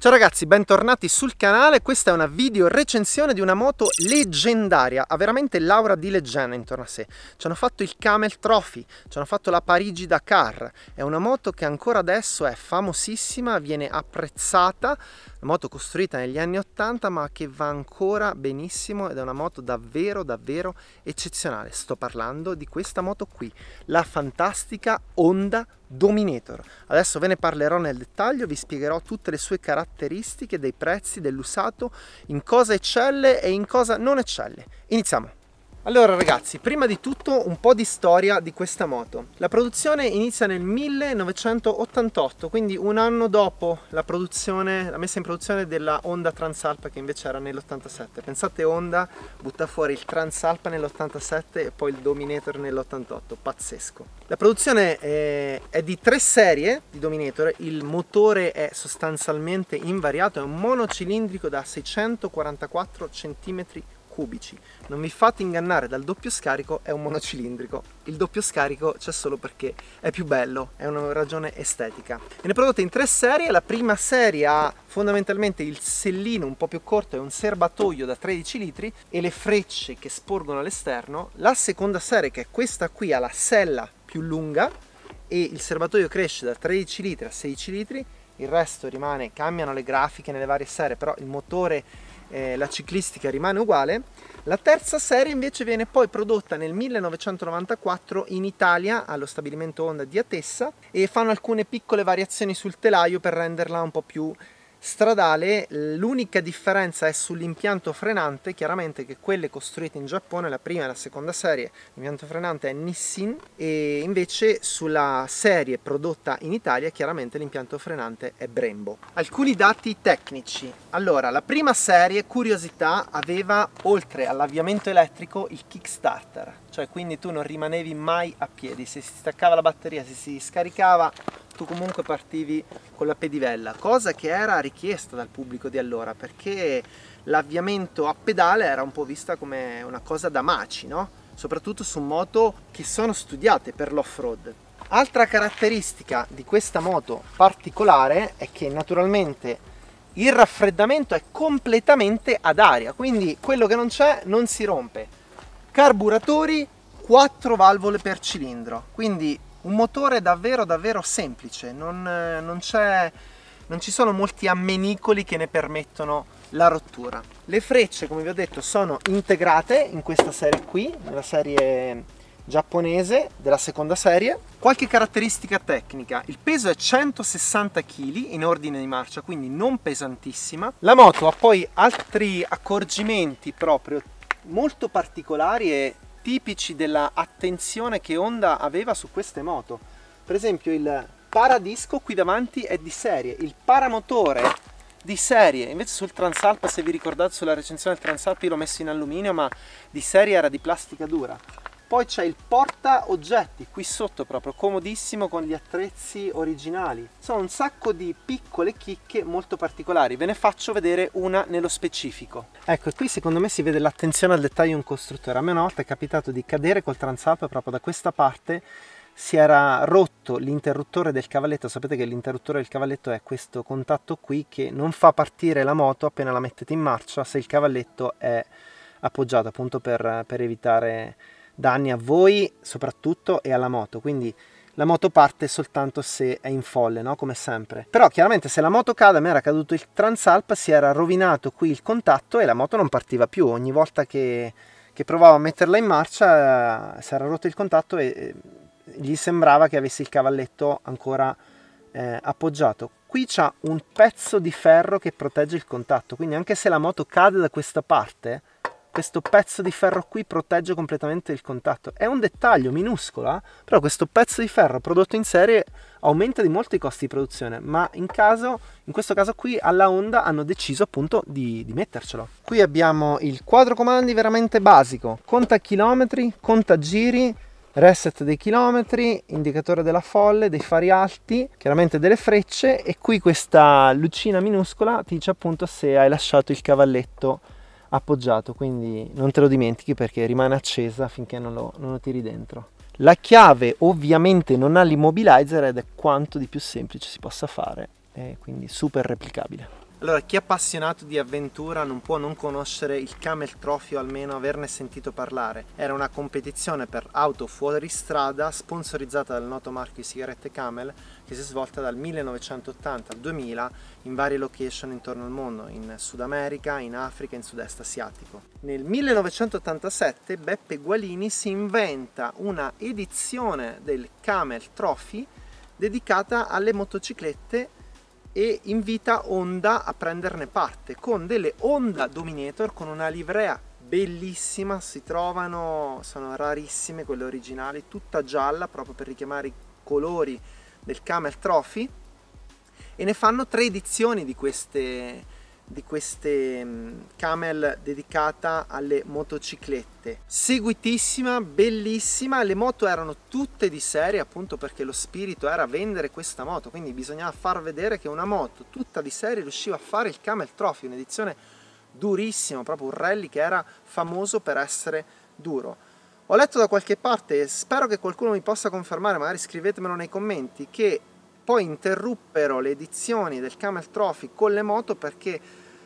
Ciao ragazzi, bentornati sul canale, questa è una video recensione di una moto leggendaria, ha veramente l'aura di leggenda intorno a sé. Ci hanno fatto il Camel Trophy, ci hanno fatto la Parigi Dakar, è una moto che ancora adesso è famosissima, viene apprezzata, una moto costruita negli anni 80 ma che va ancora benissimo ed è una moto davvero davvero eccezionale. Sto parlando di questa moto qui, la fantastica Honda Dominator. Adesso ve ne parlerò nel dettaglio, vi spiegherò tutte le sue caratteristiche, dei prezzi, dell'usato, in cosa eccelle e in cosa non eccelle. Iniziamo! Allora ragazzi, prima di tutto un po' di storia di questa moto. La produzione inizia nel 1988, quindi un anno dopo la, la messa in produzione della Honda Transalpa che invece era nell'87. Pensate Honda butta fuori il Transalpa nell'87 e poi il Dominator nell'88, pazzesco. La produzione è, è di tre serie di Dominator, il motore è sostanzialmente invariato, è un monocilindrico da 644 cm3 cubici. Non vi fate ingannare dal doppio scarico, è un monocilindrico. Il doppio scarico c'è solo perché è più bello, è una ragione estetica. Viene prodotta in tre serie, la prima serie ha fondamentalmente il sellino un po' più corto e un serbatoio da 13 litri e le frecce che sporgono all'esterno. La seconda serie, che è questa qui, ha la sella più lunga e il serbatoio cresce da 13 litri a 16 litri il resto rimane, cambiano le grafiche nelle varie serie, però il motore eh, la ciclistica rimane uguale. La terza serie invece viene poi prodotta nel 1994 in Italia allo stabilimento Honda di Atessa e fanno alcune piccole variazioni sul telaio per renderla un po' più stradale l'unica differenza è sull'impianto frenante chiaramente che quelle costruite in Giappone la prima e la seconda serie l'impianto frenante è Nissin e invece sulla serie prodotta in Italia chiaramente l'impianto frenante è Brembo. Alcuni dati tecnici. Allora la prima serie curiosità aveva oltre all'avviamento elettrico il kickstarter. Cioè quindi tu non rimanevi mai a piedi. Se si staccava la batteria se si scaricava tu comunque partivi con la pedivella, cosa che era richiesta dal pubblico di allora perché l'avviamento a pedale era un po' vista come una cosa da maci, no? soprattutto su moto che sono studiate per l'off-road. Altra caratteristica di questa moto particolare è che naturalmente il raffreddamento è completamente ad aria, quindi quello che non c'è non si rompe. Carburatori 4 valvole per cilindro, quindi un motore davvero davvero semplice, non, non, non ci sono molti ammenicoli che ne permettono la rottura. Le frecce, come vi ho detto, sono integrate in questa serie qui, nella serie giapponese della seconda serie. Qualche caratteristica tecnica, il peso è 160 kg in ordine di marcia, quindi non pesantissima. La moto ha poi altri accorgimenti proprio molto particolari e tipici dell'attenzione che Honda aveva su queste moto. Per esempio il paradisco qui davanti è di serie, il paramotore di serie, invece sul Transalpa se vi ricordate sulla recensione del Transalpa io l'ho messo in alluminio ma di serie era di plastica dura poi c'è il porta oggetti qui sotto proprio, comodissimo con gli attrezzi originali. Sono un sacco di piccole chicche molto particolari, ve ne faccio vedere una nello specifico. Ecco, qui secondo me si vede l'attenzione al dettaglio di un costruttore. A me una volta è capitato di cadere col Transalp proprio da questa parte si era rotto l'interruttore del cavalletto, sapete che l'interruttore del cavalletto è questo contatto qui che non fa partire la moto appena la mettete in marcia se il cavalletto è appoggiato appunto per, per evitare danni a voi soprattutto e alla moto, quindi la moto parte soltanto se è in folle, no? come sempre. Però chiaramente se la moto cade, a me era caduto il Transalp, si era rovinato qui il contatto e la moto non partiva più. Ogni volta che, che provavo a metterla in marcia eh, si era rotto il contatto e eh, gli sembrava che avesse il cavalletto ancora eh, appoggiato. Qui c'ha un pezzo di ferro che protegge il contatto, quindi anche se la moto cade da questa parte, questo pezzo di ferro qui protegge completamente il contatto. È un dettaglio minuscolo, eh? però questo pezzo di ferro prodotto in serie aumenta di molto i costi di produzione, ma in, caso, in questo caso qui alla Honda hanno deciso appunto di, di mettercelo. Qui abbiamo il quadro comandi veramente basico, conta chilometri, conta giri, reset dei chilometri, indicatore della folle, dei fari alti, chiaramente delle frecce e qui questa lucina minuscola ti dice appunto se hai lasciato il cavalletto appoggiato quindi non te lo dimentichi perché rimane accesa finché non lo, non lo tiri dentro. La chiave ovviamente non ha l'immobilizer ed è quanto di più semplice si possa fare quindi super replicabile Allora, chi è appassionato di avventura non può non conoscere il Camel Trophy o almeno averne sentito parlare. Era una competizione per auto fuori strada sponsorizzata dal noto marchio di sigarette Camel che si è svolta dal 1980 al 2000 in varie location intorno al mondo, in Sud America, in Africa e in sud-est asiatico. Nel 1987 Beppe Gualini si inventa una edizione del Camel Trophy dedicata alle motociclette e invita Honda a prenderne parte con delle Honda Dominator con una livrea bellissima, si trovano, sono rarissime quelle originali, tutta gialla proprio per richiamare i colori del Camel Trophy. E ne fanno tre edizioni di queste, di queste mm, camel dedicata alle motociclette. Seguitissima bellissima le moto erano tutte di serie appunto perché lo spirito era vendere questa moto quindi bisognava far vedere che una moto tutta di serie riusciva a fare il camel trophy un'edizione durissima proprio un rally che era famoso per essere duro. Ho letto da qualche parte spero che qualcuno mi possa confermare magari scrivetemelo nei commenti che poi interruppero le edizioni del Camel Trophy con le moto perché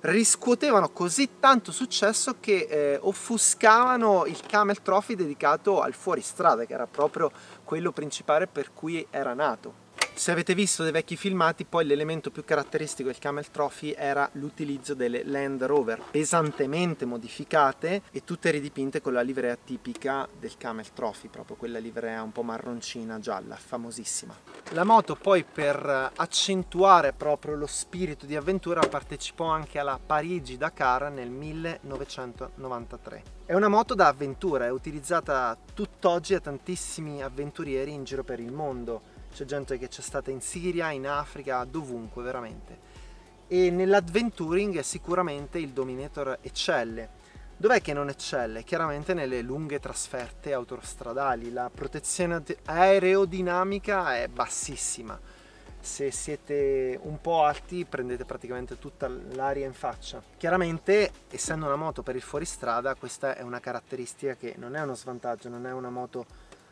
riscuotevano così tanto successo che eh, offuscavano il Camel Trophy dedicato al fuoristrada, che era proprio quello principale per cui era nato. Se avete visto dei vecchi filmati, poi l'elemento più caratteristico del Camel Trophy era l'utilizzo delle Land Rover pesantemente modificate e tutte ridipinte con la livrea tipica del Camel Trophy, proprio quella livrea un po' marroncina gialla, famosissima. La moto poi per accentuare proprio lo spirito di avventura partecipò anche alla Parigi-Dakar nel 1993. È una moto da avventura, è utilizzata tutt'oggi da tantissimi avventurieri in giro per il mondo c'è gente che c'è stata in Siria, in Africa, dovunque veramente. E nell'adventuring sicuramente il Dominator eccelle. Dov'è che non eccelle? Chiaramente nelle lunghe trasferte autostradali, la protezione aerodinamica è bassissima. Se siete un po' alti prendete praticamente tutta l'aria in faccia. Chiaramente, essendo una moto per il fuoristrada, questa è una caratteristica che non è uno svantaggio, non è una moto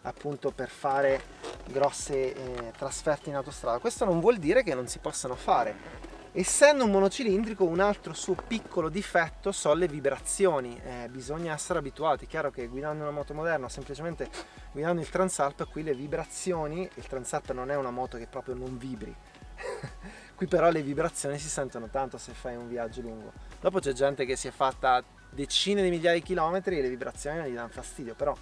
appunto per fare grosse eh, trasferte in autostrada. Questo non vuol dire che non si possano fare. Essendo un monocilindrico, un altro suo piccolo difetto sono le vibrazioni. Eh, bisogna essere abituati. È chiaro che guidando una moto moderna, semplicemente guidando il Transalp, qui le vibrazioni, il Transalp non è una moto che proprio non vibri. qui però le vibrazioni si sentono tanto se fai un viaggio lungo. Dopo c'è gente che si è fatta decine di migliaia di chilometri e le vibrazioni non gli danno fastidio, però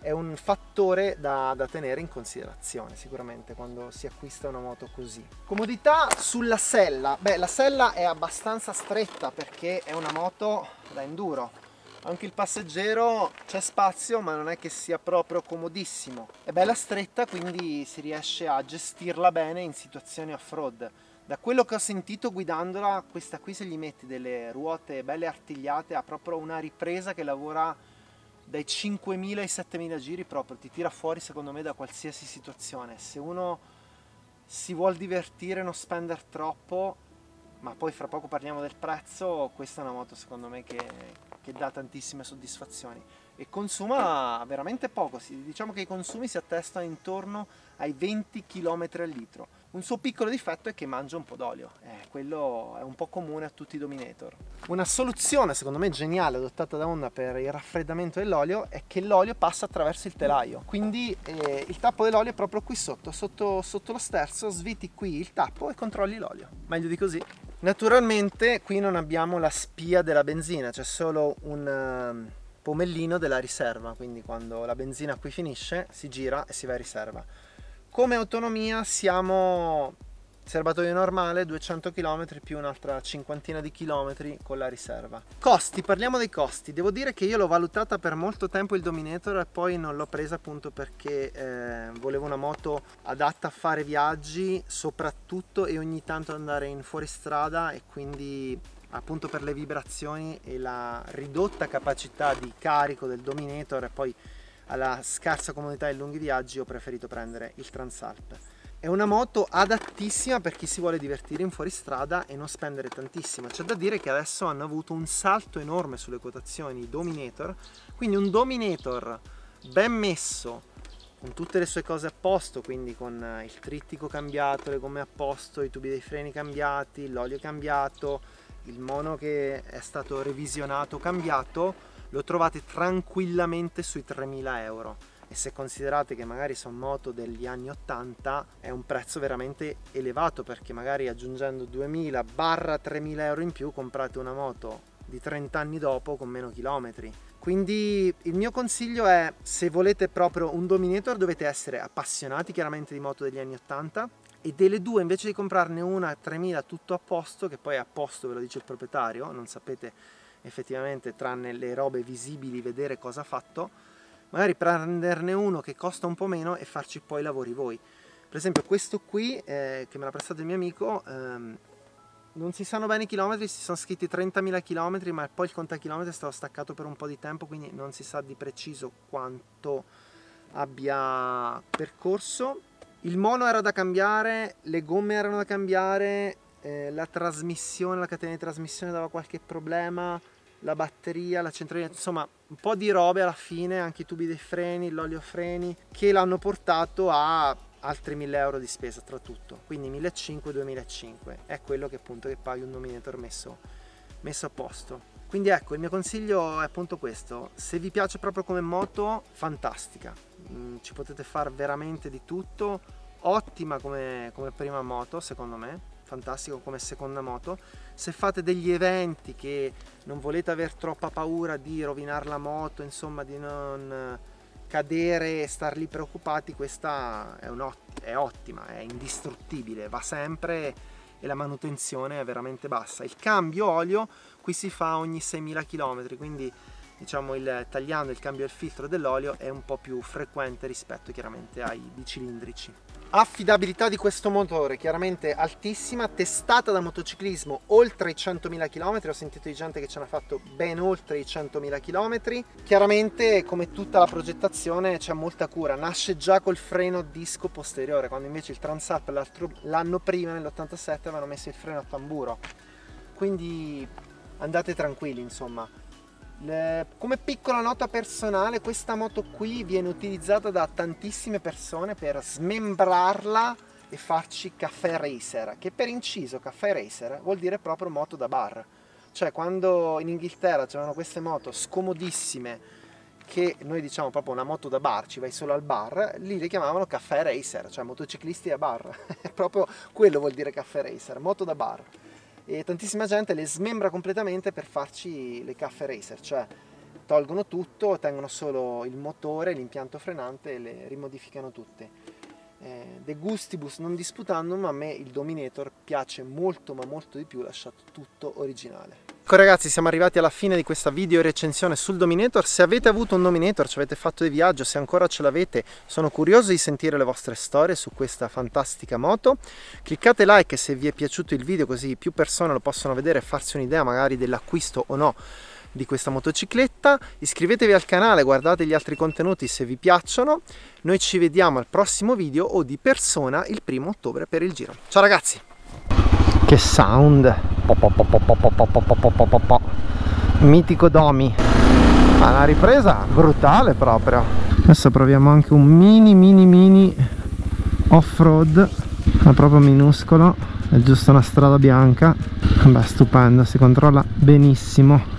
è un fattore da, da, tenere in considerazione sicuramente quando si acquista una moto così. Comodità sulla sella, beh la sella è abbastanza stretta perché è una moto da enduro, anche il passeggero c'è spazio ma non è che sia proprio comodissimo, è bella stretta quindi si riesce a gestirla bene in situazioni off-road. Da quello che ho sentito guidandola, questa qui se gli metti delle ruote belle artigliate ha proprio una ripresa che lavora dai 5.000 ai 7.000 giri proprio ti tira fuori secondo me da qualsiasi situazione. Se uno si vuol divertire non spendere troppo ma poi fra poco parliamo del prezzo questa è una moto secondo me che, che dà tantissime soddisfazioni. E consuma veramente poco. Diciamo che i consumi si attestano intorno ai 20 km al litro un suo piccolo difetto è che mangia un po' d'olio, eh, quello è un po' comune a tutti i Dominator. Una soluzione secondo me geniale adottata da Honda per il raffreddamento dell'olio è che l'olio passa attraverso il telaio, quindi eh, il tappo dell'olio è proprio qui sotto, sotto, sotto lo sterzo, sviti qui il tappo e controlli l'olio. Meglio di così. Naturalmente qui non abbiamo la spia della benzina, c'è solo un uh, pomellino della riserva, quindi quando la benzina qui finisce si gira e si va in riserva come autonomia siamo serbatoio normale 200 km più un'altra cinquantina di chilometri con la riserva. Costi parliamo dei costi. Devo dire che io l'ho valutata per molto tempo il Dominator e poi non l'ho presa appunto perché eh, volevo una moto adatta a fare viaggi soprattutto e ogni tanto andare in fuoristrada e quindi appunto per le vibrazioni e la ridotta capacità di carico del Dominator e poi alla scarsa comodità e lunghi viaggi ho preferito prendere il Transalp. È una moto adattissima per chi si vuole divertire in fuoristrada e non spendere tantissimo. C'è da dire che adesso hanno avuto un salto enorme sulle quotazioni Dominator, quindi un Dominator ben messo con tutte le sue cose a posto, quindi con eh, il trittico cambiato, le gomme a posto, i tubi dei freni cambiati, l'olio cambiato, il mono che è stato revisionato, cambiato, lo trovate tranquillamente sui 3000 euro. E se considerate che magari sono moto degli anni 80 è un prezzo veramente elevato perché magari aggiungendo 2000 barra 3000 euro in più comprate una moto di 30 anni dopo con meno chilometri. Quindi il mio consiglio è se volete proprio un Dominator dovete essere appassionati chiaramente di moto degli anni 80 e delle due invece di comprarne una a 3000 tutto a posto che poi è a posto ve lo dice il proprietario non sapete effettivamente tranne le robe visibili vedere cosa ha fatto magari prenderne uno che costa un po' meno e farci poi i lavori voi. Per esempio questo qui eh, che me l'ha prestato il mio amico ehm, non si sanno bene i chilometri, si sono scritti 30.000 km ma poi il contachilometri è stato staccato per un po' di tempo quindi non si sa di preciso quanto abbia percorso. Il mono era da cambiare, le gomme erano da cambiare eh, la trasmissione, la catena di trasmissione dava qualche problema la batteria, la centralina, insomma un po' di robe alla fine, anche i tubi dei freni, l'olio freni, che l'hanno portato a altri 1000 euro di spesa tra tutto, quindi 1500-2005 è quello che appunto che paghi un Dominator messo, messo a posto. Quindi ecco, il mio consiglio è appunto questo, se vi piace proprio come moto, fantastica, mm, ci potete fare veramente di tutto, ottima come, come prima moto secondo me, fantastico come seconda moto. Se fate degli eventi che non volete avere troppa paura di rovinare la moto, insomma di non cadere e star lì preoccupati, questa è, è ottima, è indistruttibile, va sempre e la manutenzione è veramente bassa. Il cambio olio qui si fa ogni 6.000 km, quindi diciamo il tagliando il cambio del filtro dell'olio è un po' più frequente rispetto chiaramente ai bicilindrici. Affidabilità di questo motore chiaramente altissima testata da motociclismo oltre i 100.000 km ho sentito di gente che ci hanno fatto ben oltre i 100.000 km chiaramente come tutta la progettazione c'è molta cura. Nasce già col freno disco posteriore quando invece il Transalp l'anno prima nell'87 avevano messo il freno a tamburo. Quindi andate tranquilli insomma come piccola nota personale, questa moto qui viene utilizzata da tantissime persone per smembrarla e farci caffè racer, che per inciso caffè racer vuol dire proprio moto da bar. Cioè quando in Inghilterra c'erano queste moto scomodissime che noi diciamo proprio una moto da bar, ci vai solo al bar, lì le chiamavano caffè racer, cioè motociclisti a bar. proprio quello vuol dire caffè racer, moto da bar e tantissima gente le smembra completamente per farci le caffè racer, cioè tolgono tutto, tengono solo il motore, l'impianto frenante e le rimodificano tutte. Eh, de gustibus non disputando, ma a me il Dominator piace molto ma molto di più, lasciato tutto originale. Ecco ragazzi siamo arrivati alla fine di questa video recensione sul Dominator, se avete avuto un Dominator, ci avete fatto di viaggio, se ancora ce l'avete sono curioso di sentire le vostre storie su questa fantastica moto, cliccate like se vi è piaciuto il video così più persone lo possono vedere e farsi un'idea magari dell'acquisto o no di questa motocicletta iscrivetevi al canale guardate gli altri contenuti se vi piacciono noi ci vediamo al prossimo video o di persona il primo ottobre per il giro ciao ragazzi che sound mitico domi ma la ripresa brutale proprio adesso proviamo anche un mini mini mini off road ma proprio minuscolo è giusto una strada bianca beh stupendo si controlla benissimo